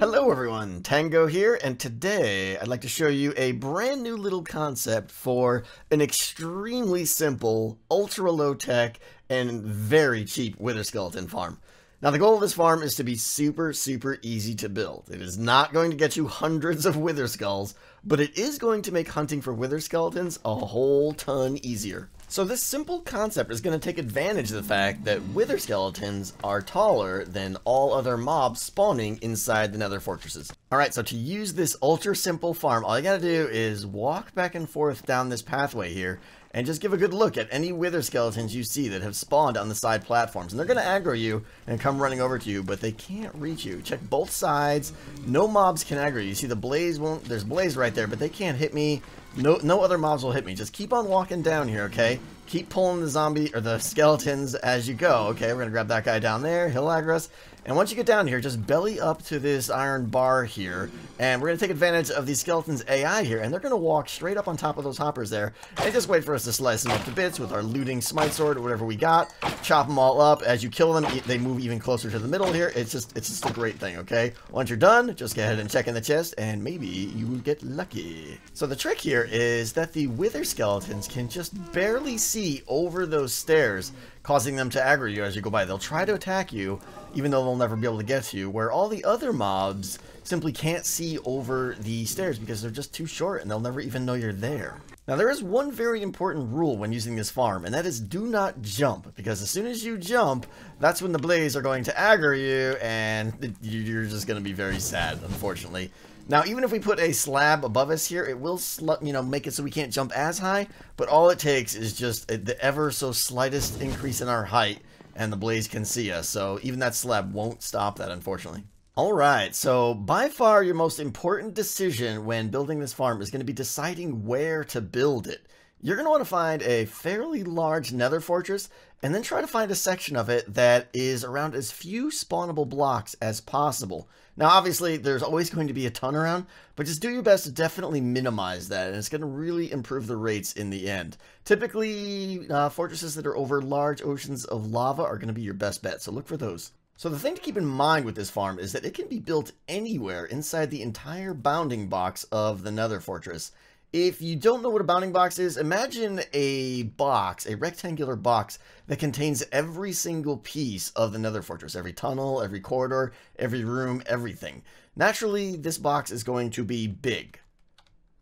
Hello everyone, Tango here, and today I'd like to show you a brand new little concept for an extremely simple, ultra low tech, and very cheap wither skeleton farm. Now the goal of this farm is to be super, super easy to build. It is not going to get you hundreds of wither skulls, but it is going to make hunting for wither skeletons a whole ton easier. So this simple concept is going to take advantage of the fact that wither skeletons are taller than all other mobs spawning inside the nether fortresses. Alright, so to use this ultra simple farm, all you gotta do is walk back and forth down this pathway here, and just give a good look at any wither skeletons you see that have spawned on the side platforms. And they're going to aggro you and come running over to you, but they can't reach you. Check both sides. No mobs can aggro you. You see the blaze won't, there's blaze right there, but they can't hit me. No, no other mobs will hit me. Just keep on walking down here, okay? Keep pulling the zombie, or the skeletons as you go. Okay, we're to grab that guy down there. He'll aggro us. And once you get down here, just belly up to this iron bar here, and we're going to take advantage of these skeletons' AI here, and they're going to walk straight up on top of those hoppers there, and just wait for us to slice them up to bits with our looting smite sword or whatever we got. Chop them all up. As you kill them, they move even closer to the middle here. It's just, it's just a great thing, okay? Once you're done, just go ahead and check in the chest, and maybe you will get lucky. So the trick here is that the wither skeletons can just barely see over those stairs, causing them to aggro you as you go by. They'll try to attack you, even though they'll never be able to get to you, where all the other mobs simply can't see over the stairs because they're just too short and they'll never even know you're there. Now there is one very important rule when using this farm, and that is do not jump, because as soon as you jump, that's when the blaze are going to aggro you, and you're just going to be very sad, unfortunately. Now, even if we put a slab above us here, it will, you know, make it so we can't jump as high, but all it takes is just uh, the ever so slightest increase in our height, and the blaze can see us, so even that slab won't stop that, unfortunately. Alright, so by far your most important decision when building this farm is going to be deciding where to build it. You're going to want to find a fairly large nether fortress and then try to find a section of it that is around as few spawnable blocks as possible. Now obviously there's always going to be a ton around, but just do your best to definitely minimize that and it's going to really improve the rates in the end. Typically uh, fortresses that are over large oceans of lava are going to be your best bet, so look for those. So the thing to keep in mind with this farm is that it can be built anywhere inside the entire bounding box of the Nether Fortress. If you don't know what a bounding box is, imagine a box, a rectangular box that contains every single piece of the Nether Fortress. Every tunnel, every corridor, every room, everything. Naturally, this box is going to be big.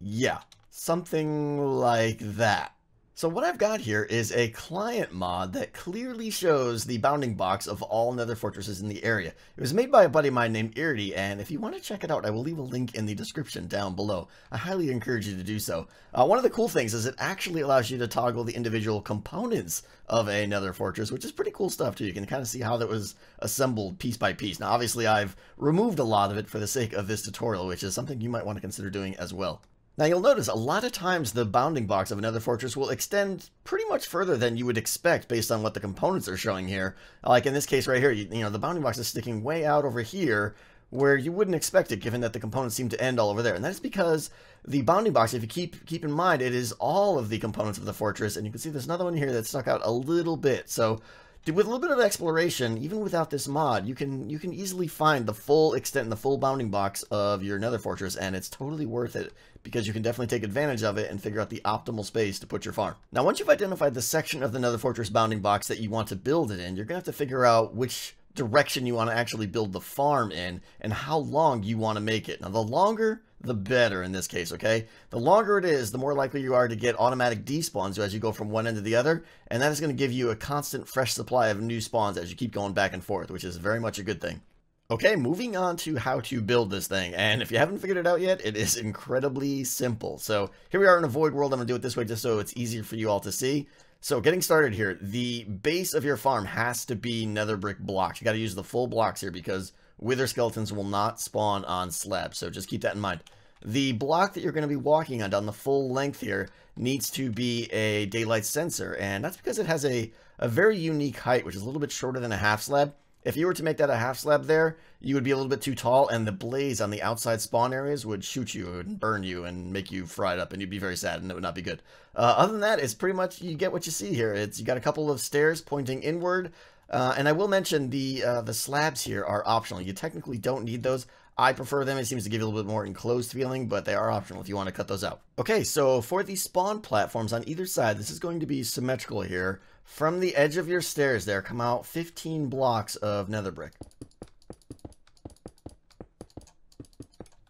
Yeah, something like that. So what I've got here is a client mod that clearly shows the bounding box of all nether fortresses in the area. It was made by a buddy of mine named Irity, and if you want to check it out, I will leave a link in the description down below. I highly encourage you to do so. Uh, one of the cool things is it actually allows you to toggle the individual components of a nether fortress, which is pretty cool stuff too. You can kind of see how that was assembled piece by piece. Now obviously I've removed a lot of it for the sake of this tutorial, which is something you might want to consider doing as well. Now you'll notice a lot of times the bounding box of a nether fortress will extend pretty much further than you would expect based on what the components are showing here. Like in this case right here, you, you know, the bounding box is sticking way out over here where you wouldn't expect it given that the components seem to end all over there. And that is because the bounding box, if you keep keep in mind, it is all of the components of the fortress. And you can see there's another one here that stuck out a little bit. So with a little bit of exploration, even without this mod, you can you can easily find the full extent and the full bounding box of your nether fortress, and it's totally worth it because you can definitely take advantage of it and figure out the optimal space to put your farm. Now, once you've identified the section of the nether fortress bounding box that you want to build it in, you're going to have to figure out which direction you want to actually build the farm in and how long you want to make it. Now, the longer the better in this case, okay? The longer it is, the more likely you are to get automatic despawns as you go from one end to the other, and that is going to give you a constant fresh supply of new spawns as you keep going back and forth, which is very much a good thing. Okay, moving on to how to build this thing, and if you haven't figured it out yet, it is incredibly simple. So here we are in a void world, I'm going to do it this way just so it's easier for you all to see. So getting started here, the base of your farm has to be nether brick blocks. You got to use the full blocks here because wither skeletons will not spawn on slabs, so just keep that in mind. The block that you're going to be walking on down the full length here needs to be a daylight sensor, and that's because it has a, a very unique height, which is a little bit shorter than a half slab. If you were to make that a half slab there, you would be a little bit too tall, and the blaze on the outside spawn areas would shoot you and burn you and make you fried up, and you'd be very sad, and it would not be good. Uh, other than that, it's pretty much, you get what you see here. It's You got a couple of stairs pointing inward, uh, and I will mention the uh, the slabs here are optional. You technically don't need those. I prefer them. It seems to give you a little bit more enclosed feeling, but they are optional if you want to cut those out. Okay, so for the spawn platforms on either side, this is going to be symmetrical here. From the edge of your stairs there, come out 15 blocks of nether brick.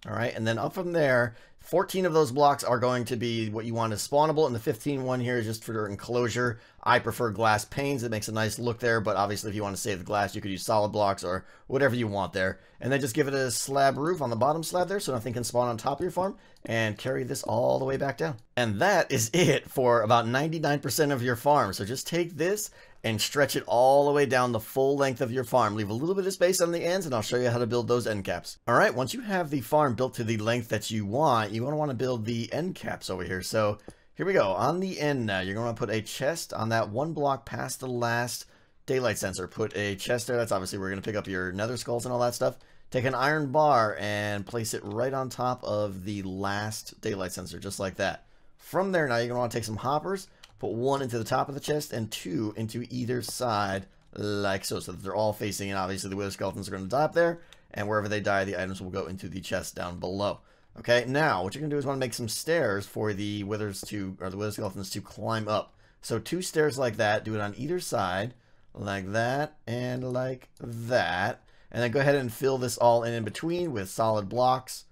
Alright, and then up from there, 14 of those blocks are going to be what you want as spawnable, and the 15 one here is just for enclosure. I prefer glass panes. It makes a nice look there, but obviously if you want to save the glass, you could use solid blocks or whatever you want there. And then just give it a slab roof on the bottom slab there so nothing can spawn on top of your farm, and carry this all the way back down. And that is it for about 99% of your farm. So just take this and stretch it all the way down the full length of your farm. Leave a little bit of space on the ends and I'll show you how to build those end caps. All right, once you have the farm built to the length that you want, you want to want to build the end caps over here. So here we go. On the end now, you're going to put a chest on that one block past the last daylight sensor. Put a chest there. That's obviously we're going to pick up your nether skulls and all that stuff. Take an iron bar and place it right on top of the last daylight sensor, just like that. From there now, you're going to want to take some hoppers Put one into the top of the chest and two into either side, like so, so that they're all facing and Obviously, the wither skeletons are going to die up there, and wherever they die, the items will go into the chest down below. Okay, now what you're going to do is want to make some stairs for the withers to, or the wither skeletons to climb up. So two stairs like that, do it on either side, like that, and like that. And then go ahead and fill this all in in between with solid blocks,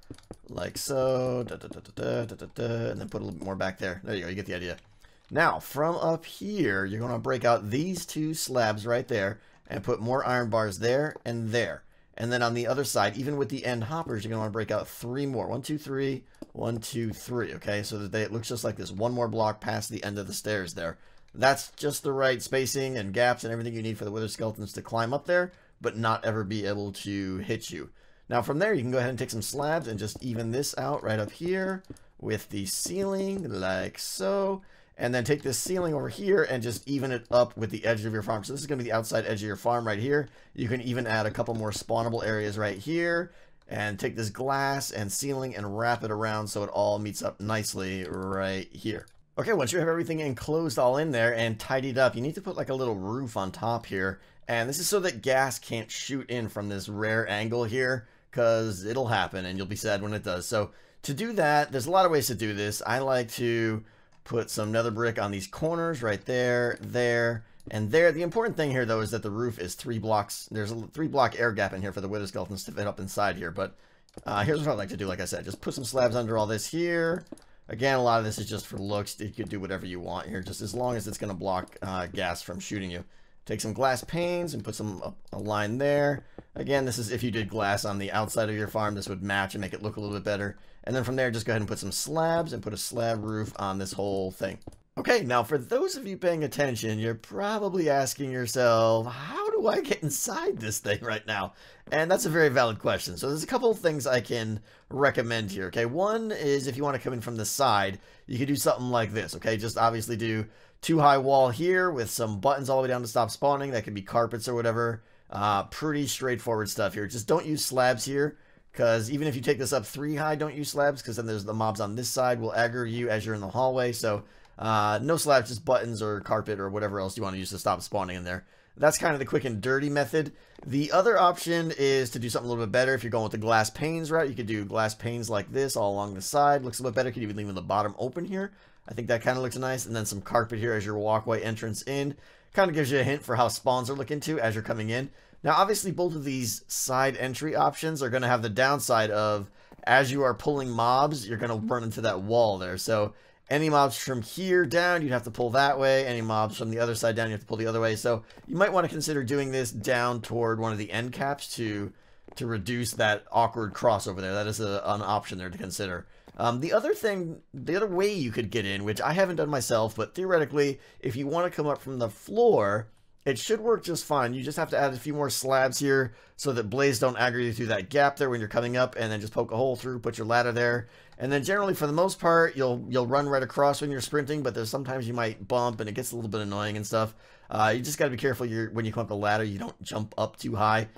like so, da, da, da, and then put a little bit more back there. There you go, you get the idea. Now, from up here, you're going to break out these two slabs right there and put more iron bars there and there. And then on the other side, even with the end hoppers, you're going to want to break out three more. One, two, three, one, two, three. Okay, so that they, it looks just like this. One more block past the end of the stairs there. That's just the right spacing and gaps and everything you need for the wither skeletons to climb up there, but not ever be able to hit you. Now from there, you can go ahead and take some slabs and just even this out right up here with the ceiling, like so and then take this ceiling over here and just even it up with the edge of your farm. So this is going to be the outside edge of your farm right here. You can even add a couple more spawnable areas right here and take this glass and ceiling and wrap it around so it all meets up nicely right here. Okay, once you have everything enclosed all in there and tidied up, you need to put like a little roof on top here. And this is so that ghasts can't shoot in from this rare angle here because it'll happen and you'll be sad when it does. So to do that, there's a lot of ways to do this. I like to put some nether brick on these corners right there, there, and there. The important thing here, though, is that the roof is three blocks. There's a three block air gap in here for the wither skeletons to fit up inside here. But uh, here's what I like to do, like I said. Just put some slabs under all this here. Again, a lot of this is just for looks. You could do whatever you want here, just as long as it's going to block uh, ghasts from shooting you. Take some glass panes and put some a, a line there. Again, this is if you did glass on the outside of your farm, this would match and make it look a little bit better. And then from there, just go ahead and put some slabs and put a slab roof on this whole thing. Okay, now for those of you paying attention, you're probably asking yourself, how do I get inside this thing right now? And that's a very valid question. So there's a couple of things I can recommend here, okay? One is if you want to come in from the side, you could do something like this, okay? Just obviously do two high wall here with some buttons all the way down to stop spawning. That could be carpets or whatever. Uh, pretty straightforward stuff here. Just don't use slabs here. Because even if you take this up three high, don't use slabs. Because then there's the mobs on this side will aggro you as you're in the hallway. So uh, no slabs, just buttons or carpet or whatever else you want to use to stop spawning in there. That's kind of the quick and dirty method. The other option is to do something a little bit better. If you're going with the glass panes route, you could do glass panes like this all along the side. Looks a little better. You could even leave the bottom open here. I think that kind of looks nice. And then some carpet here as your walkway entrance in. Kind of gives you a hint for how spawns are looking to as you're coming in. Now, obviously, both of these side entry options are going to have the downside of as you are pulling mobs, you're going to run into that wall there. So any mobs from here down, you'd have to pull that way. Any mobs from the other side down, you have to pull the other way. So you might want to consider doing this down toward one of the end caps to to reduce that awkward crossover there. That is a, an option there to consider. Um, the other thing, the other way you could get in, which I haven't done myself, but theoretically, if you want to come up from the floor, it should work just fine. You just have to add a few more slabs here so that blaze don't aggro you through that gap there when you're coming up and then just poke a hole through, put your ladder there. And then generally for the most part, you'll you'll run right across when you're sprinting, but there's sometimes you might bump and it gets a little bit annoying and stuff. Uh, you just got to be careful when you come up the ladder, you don't jump up too high.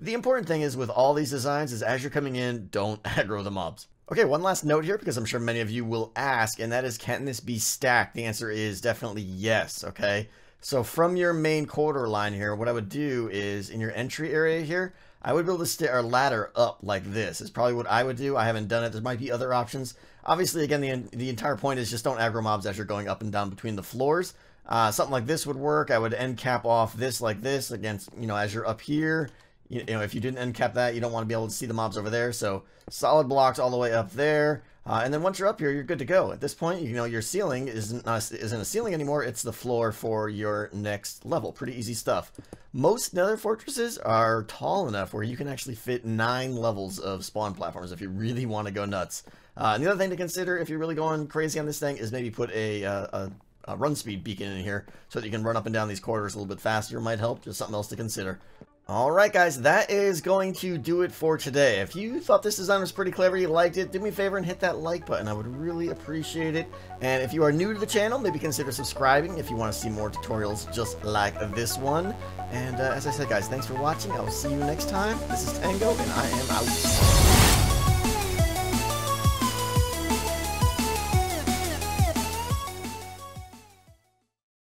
The important thing is with all these designs is as you're coming in, don't aggro the mobs. Okay, one last note here because I'm sure many of you will ask, and that is can this be stacked? The answer is definitely yes, okay? So from your main corridor line here, what I would do is in your entry area here, I would be able build a stair ladder up like this. Is probably what I would do. I haven't done it. There might be other options. Obviously, again, the, the entire point is just don't aggro mobs as you're going up and down between the floors. Uh, something like this would work. I would end cap off this like this against, you know, as you're up here. You, you know, if you didn't end cap that, you don't want to be able to see the mobs over there. So solid blocks all the way up there. Uh, and then once you're up here, you're good to go. At this point, you know, your ceiling isn't, not, isn't a ceiling anymore. It's the floor for your next level. Pretty easy stuff. Most nether fortresses are tall enough where you can actually fit nine levels of spawn platforms if you really want to go nuts. Uh, and the other thing to consider if you're really going crazy on this thing is maybe put a, uh, a a run speed beacon in here so that you can run up and down these corridors a little bit faster might help. Just something else to consider. Alright guys, that is going to do it for today. If you thought this design was pretty clever, you liked it, do me a favor and hit that like button. I would really appreciate it. And if you are new to the channel, maybe consider subscribing if you want to see more tutorials just like this one. And uh, as I said guys, thanks for watching. I will see you next time. This is Tango, and I am out.